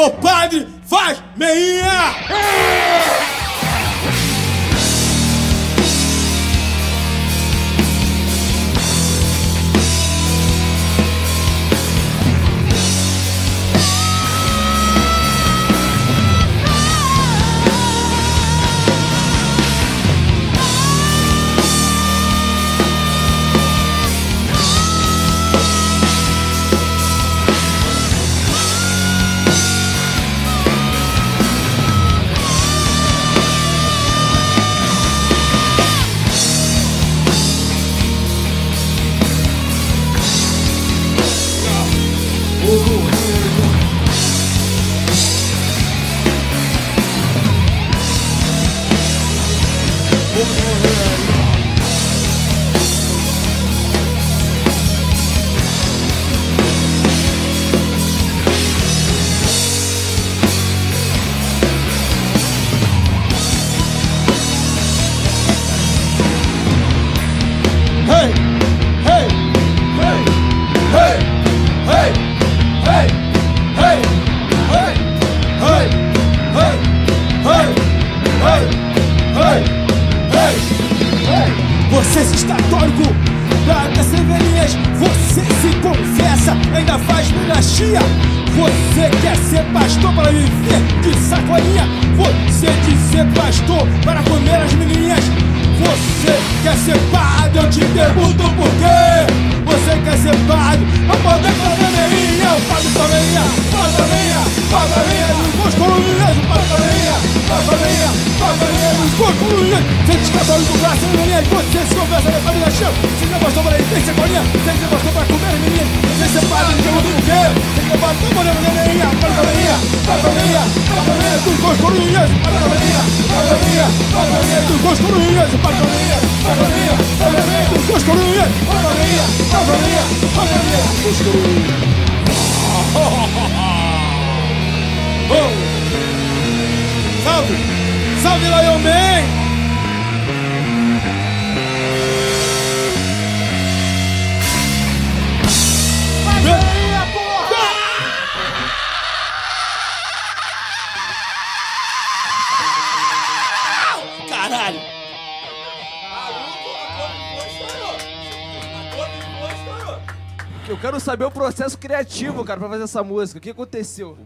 o padre faz meinha! Você está tórico, paga cervejinhas, você se confessa, ainda faz dinastia. Você quer ser pastor para viver de sacolinha? Você diz ser pastor para comer as menininhas? Você quer ser padre? Eu te pergunto por quê? Você quer ser padre pra poder Cavaleiros, concluir Sentes católico, braço e menino Você se conversa, levando na chão Se não bastou para ele, tem cegonha Tem que bastou para comer menino Tem que ser padre, que eu não tenho Tem que levar toda a galerinha Para a galerinha, para a galerinha Para a galerinha dos construinhas Para a galerinha, para a galerinha Para a galerinha dos construinhas Para a galerinha, para a galerinha Para a galerinha dos construinhas Para a galerinha, para a galerinha Para a galerinha dos construinhas Oh! Salve! Lion Man! Caralho! Eu quero saber o processo criativo, cara, pra fazer essa música. O que aconteceu?